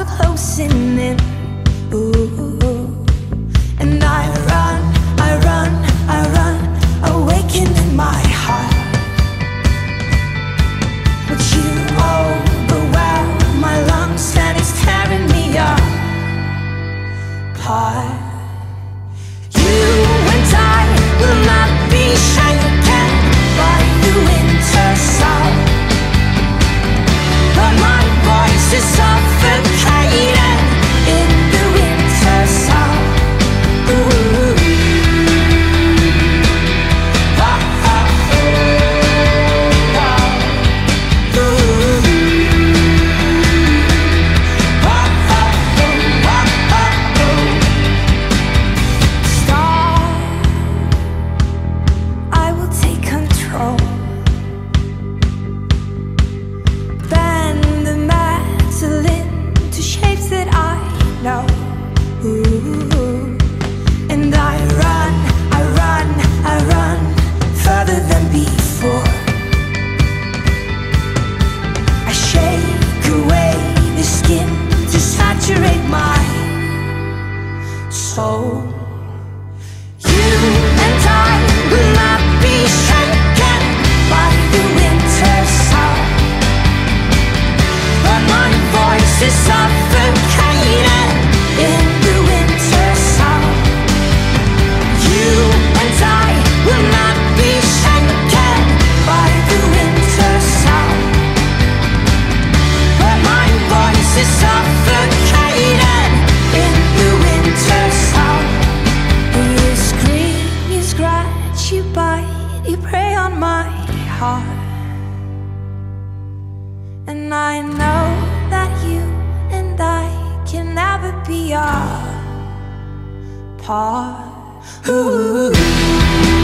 So are closing in. Ooh. And I run, I run, I run, awakening my heart. But you overwhelm my lungs and it's tearing me apart. You and I will not be shaken by the winter sun, but my voice is suffocating. Heart. And I know that you and I can never be apart. Ooh.